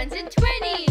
tens and twenties.